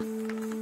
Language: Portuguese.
Música